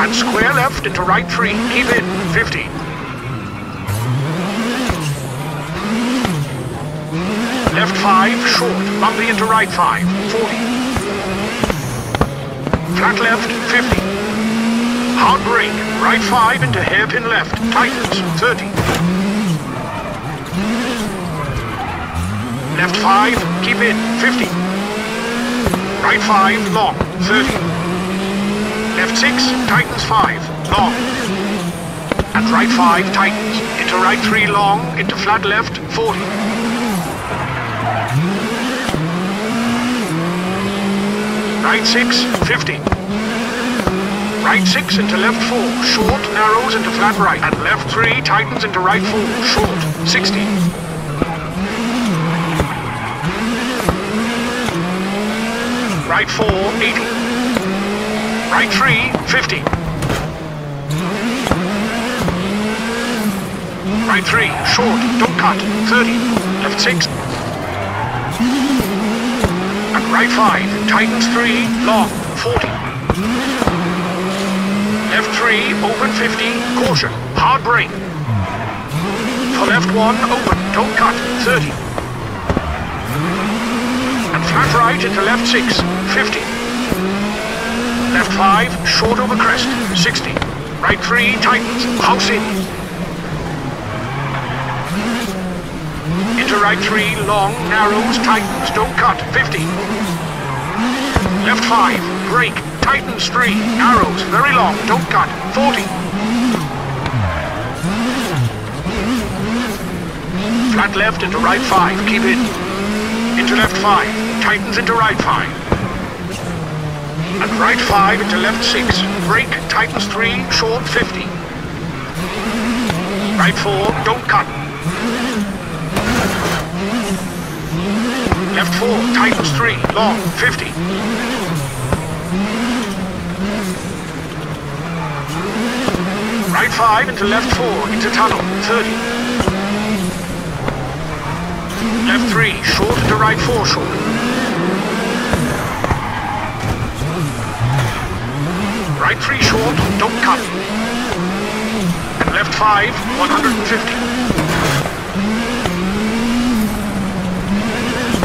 And square left into right 3. Keep in. 50. Left 5, short. Bumpy into right 5. 40. Flat left, 50. Hard brake. Right 5 into hairpin left. Tightens. 30. Left 5, keep in. 50. Right 5, long. 30. Left 6, tightens 5. Long. And right 5, tightens. Into right 3, long. Into flat left, 40. Right 6, 50. Right 6 into left 4, short, narrows into flat right. And left 3 tightens into right 4, short, 60. Right 4, 80. Right 3, 50. Right 3, short, don't cut, 30. Left 6. And right 5, tightens 3, long, 40. Left 3, open 50, caution, hard brake. For left 1, open, don't cut, 30. And flat right into left 6, 50. Left 5, short over crest, 60. Right 3, tightens, house in. Into right 3, long, narrows, tightens, don't cut, 50. Left 5, brake, tightens 3, narrows, very long, don't cut, 40. Flat left into right 5, keep in. Into left 5, tightens into right 5. And right 5 into left 6, brake, tightens 3, short 50. Right 4, don't cut. Left 4, tightens 3, long, 50. Right 5 into left 4, into tunnel, 30. Left 3, short into right 4 short. Right 3 short, don't cut. And left 5, 150.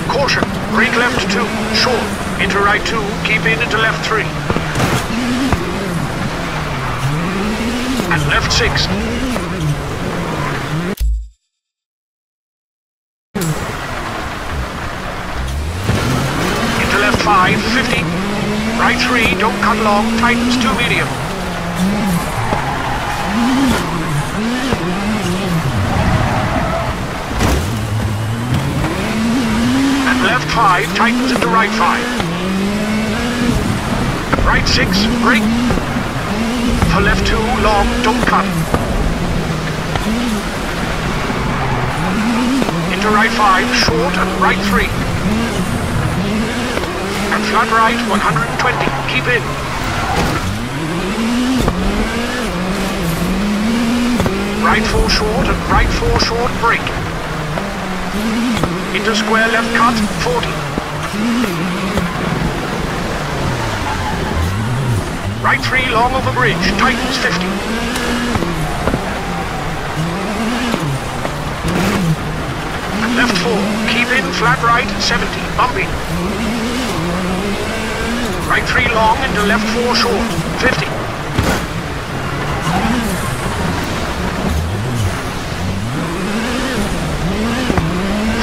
Caution, brake left 2, short. Into right 2, keep in into left 3. And left 6. Long, tightens 2 medium. And left 5, tightens into right 5. Right 6, brake. For left 2, long, don't cut. Into right 5, short and right 3. And flat right, 120. Keep in. Right 4 short and right 4 short, brake. Into square left cut, 40. Right 3 long over bridge, tightens 50. Left 4, keep in, flat right, 70, bumpy. Right 3 long into left 4 short, 50.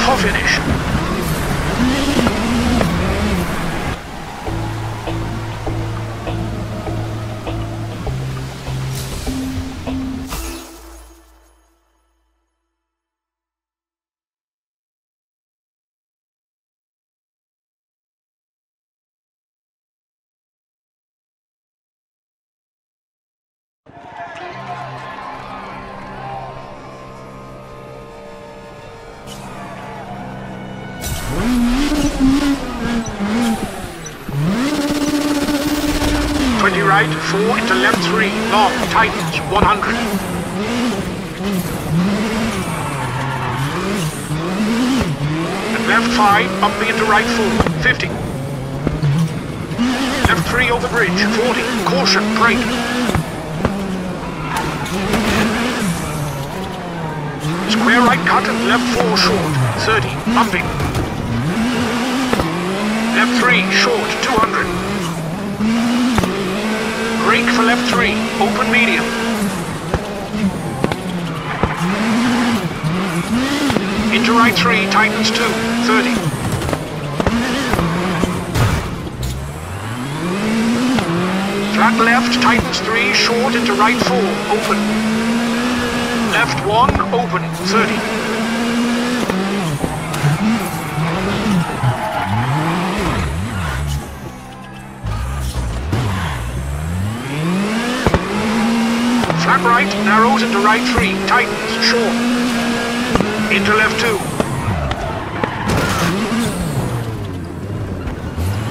For finish. Twenty right, four into left three, long, tightens, 100. And left five, bumping into right four, 50. Left three over bridge, 40, caution, brake. Square right cut and left 4 short, 30, bumping. Left 3, short, 200. Brake for left 3, open medium. Into right 3, tightens 2, 30. Flat left, tightens 3, short into right 4, open. Left 1, open, 30. Flat right, narrows into right 3, tightens, short. Into left 2.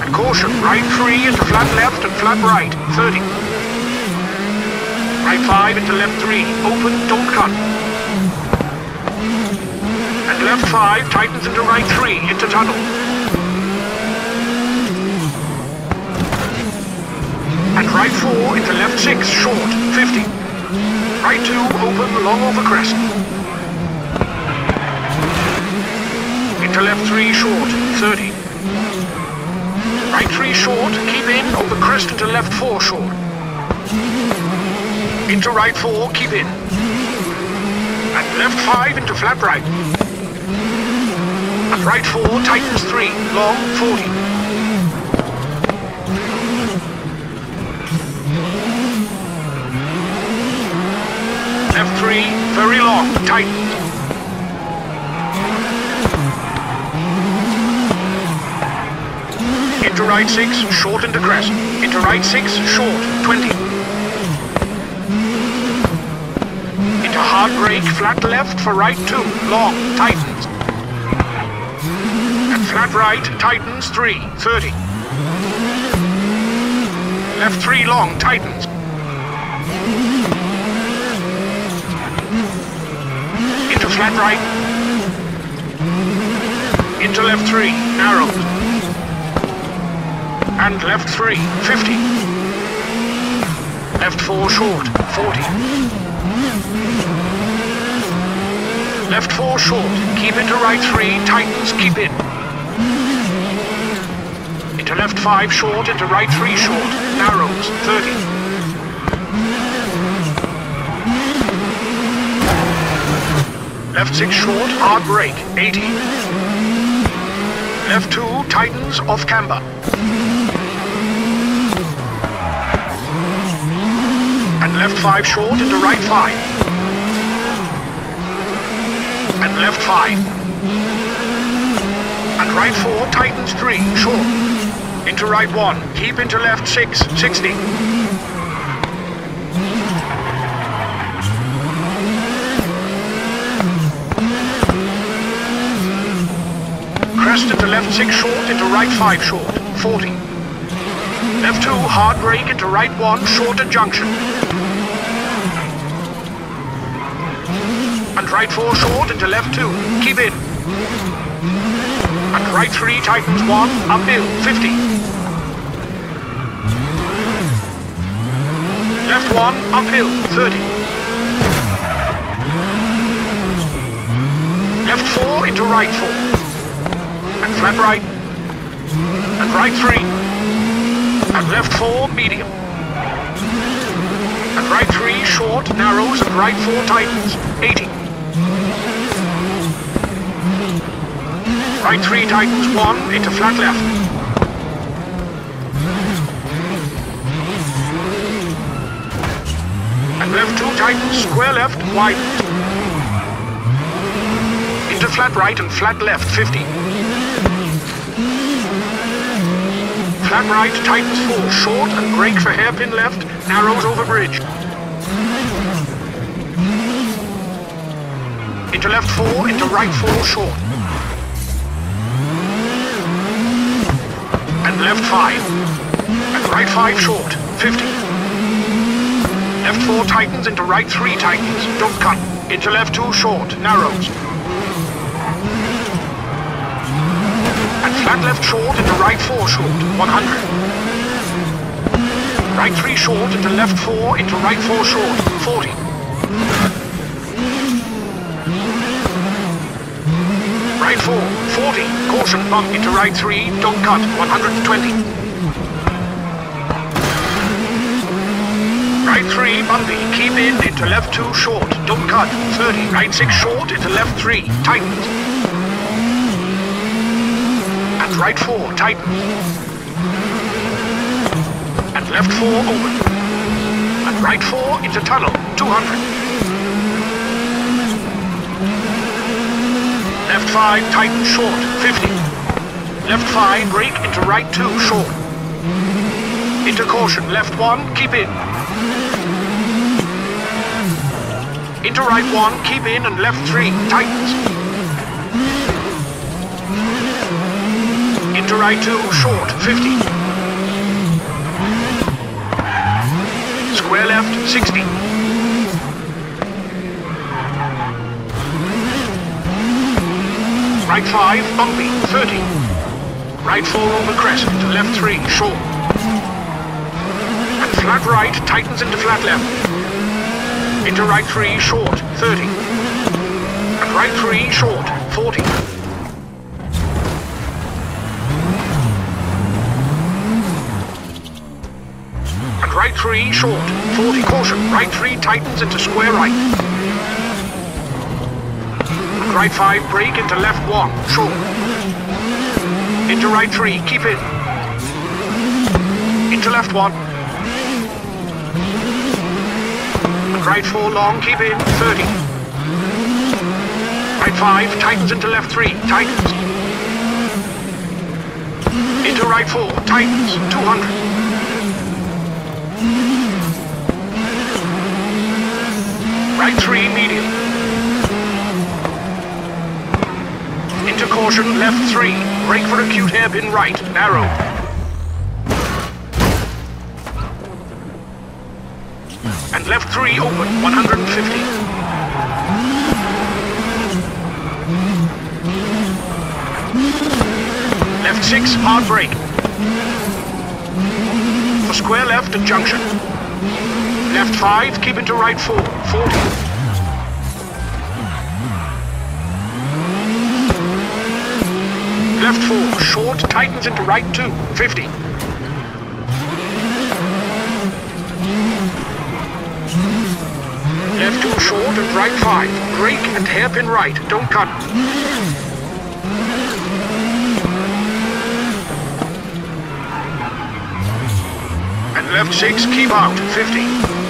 Caution, right 3 into flat left and flat right, 30. Right 5 into left 3, open, don't cut. And left 5 tightens into right 3, into tunnel. And right 4 into left 6, short, 50. Right 2, open, long over crest. Into left 3, short, 30. Right three short, keep in, over crest into left four short. Into right four, keep in. And left five into flat right. And right four, tightens three, long, 40. Left three, very long, tight. Into right 6, short into crest. Into right 6, short, 20. Into hard flat left for right 2, long, tightens. And flat right, tightens 3, 30. Left 3 long, tightens. Into flat right. Into left 3, narrows and left 3, 50. Left 4 short, 40. Left 4 short, keep into right 3, tightens, keep in. Into left 5 short, into right 3 short, narrows, 30. Left 6 short, hard brake, 80. Left 2, tightens, off camber. And left 5 short into right 5. And left 5. And right 4 tightens 3, short. Into right 1, keep into left 6, 60. Into left 6 short into right 5 short, 40. Left 2, hard brake into right 1, short at junction. And right four short into left two. Keep in. And right three tightens one. Uphill. 50. Left one. Uphill. 30. Left four into right four. And flat right. And right three. And left four. Medium. And right three short, narrows, and right four tightens. 80. Right three tightens one into flat left. And left two tightens square left wide. Flat right and flat left 50. Flat right tightens four short and brake for hairpin left, narrows over bridge. Into left four, into right four short. and left 5. And right 5 short, 50. Left 4 tightens into right 3 tightens, don't cut. Into left 2 short, narrows. Flat left short into right 4 short, 100. Right 3 short into left 4 into right 4 short, 40. Right 4, 40. Caution, bump into right 3, don't cut, 120. Right 3, bumpy, keep in, into left 2, short, don't cut, 30. Right 6, short, into left 3, tightens. And right 4, tightens. And left 4, open. And right 4, into tunnel, 200. Left 5, tighten short, 50. Left 5, brake into right 2, short. Into caution, left 1, keep in. Into right 1, keep in, and left 3, tightens. Into right 2, short, 50. Square left, 60. Right 5, bumpy, 30. Right 4 over crest, left 3, short. And flat right, tightens into flat left. Into right 3, short, 30. And right 3, short, 40. Right 3, short, 40, caution. Right 3, tightens into square right. Right 5, brake into left 1, short. Into right 3, keep it. Into left 1. Right 4, long, keep in, 30. Right 5, tightens into left 3, tightens. Into right 4, tightens, 200. Right 3, medium. Into caution, left 3. Brake for acute hairpin right, narrow. And left 3 open, 150. Left 6, hard brake. For square left at junction. Left 5, keep into right 4, 40. Left 4, short, tightens into right 2, 50. Left 2 short and right 5. Brake and hairpin right, don't cut. And left 6, keep out, 50.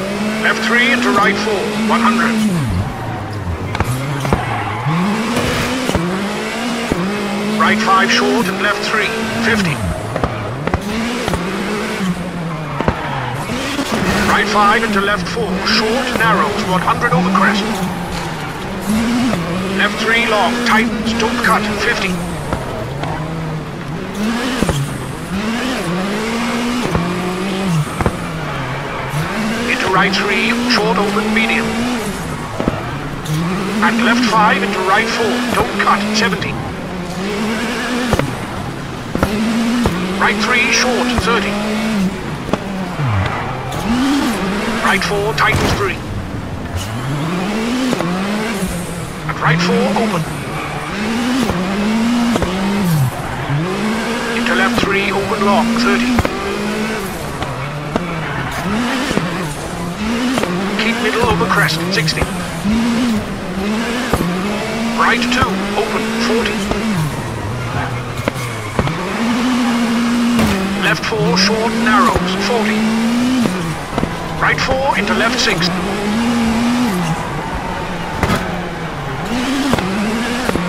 Left 3 into right 4, 100. Right 5 short and left 3, 50. Right 5 into left 4, short, narrows, 100 over crest. Left 3 long, tightens, don't cut, 50. Right 3, short open, medium. And left 5 into right 4, don't cut, 70. Right 3, short, 30. Right 4, tightens 3. And right 4, open. Into left 3, open long, 30. Middle over crest, 60. Right 2, open, 40. Left 4, short, narrows, 40. Right 4 into left 6.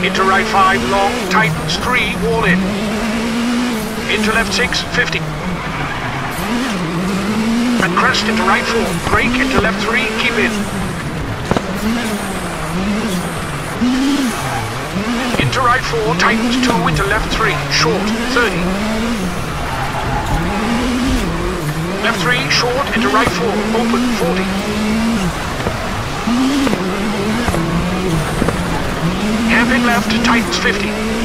Into right 5, long, tightens, 3, wall in. Into left 6, 50. And crest into right 4, brake into left 3, keep in. Into right 4, tightens 2 into left 3, short, 30. Left 3, short, into right 4, open, 40. Hairpin left, tightens 50.